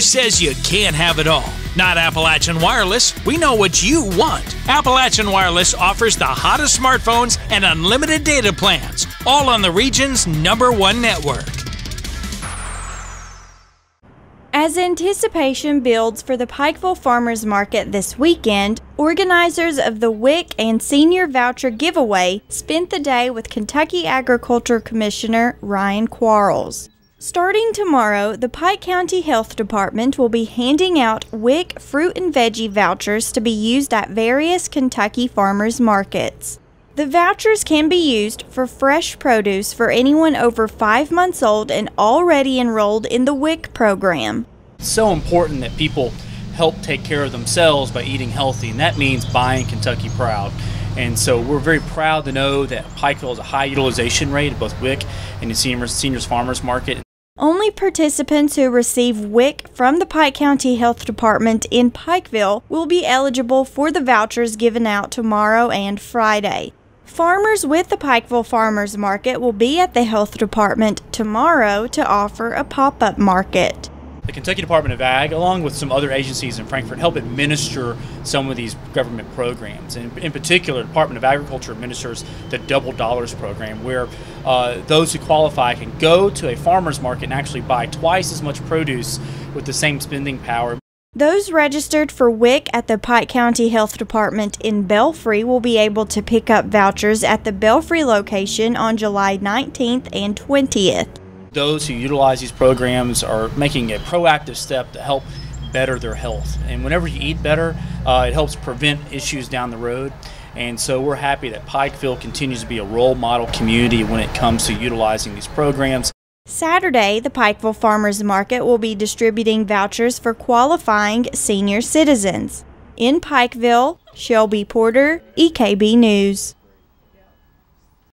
Says you can't have it all? Not Appalachian Wireless. We know what you want. Appalachian Wireless offers the hottest smartphones and unlimited data plans, all on the region's number one network. As anticipation builds for the Pikeville Farmers Market this weekend, organizers of the WIC and Senior Voucher Giveaway spent the day with Kentucky Agriculture Commissioner Ryan Quarles. Starting tomorrow, the Pike County Health Department will be handing out WIC fruit and veggie vouchers to be used at various Kentucky farmers markets. The vouchers can be used for fresh produce for anyone over five months old and already enrolled in the WIC program. It's so important that people help take care of themselves by eating healthy, and that means buying Kentucky Proud. And so we're very proud to know that Pikeville has a high utilization rate of both WIC and the seniors, seniors farmers market. Only participants who receive WIC from the Pike County Health Department in Pikeville will be eligible for the vouchers given out tomorrow and Friday. Farmers with the Pikeville Farmers Market will be at the Health Department tomorrow to offer a pop up market. The Kentucky Department of Ag, along with some other agencies in Frankfort, help administer some of these government programs. And in particular, the Department of Agriculture administers the Double Dollars program, where uh, those who qualify can go to a farmer's market and actually buy twice as much produce with the same spending power. Those registered for WIC at the Pike County Health Department in Belfry will be able to pick up vouchers at the Belfry location on July 19th and 20th. Those who utilize these programs are making a proactive step to help better their health. And whenever you eat better, uh, it helps prevent issues down the road. And so we're happy that Pikeville continues to be a role model community when it comes to utilizing these programs. Saturday, the Pikeville Farmers Market will be distributing vouchers for qualifying senior citizens. In Pikeville, Shelby Porter, EKB News.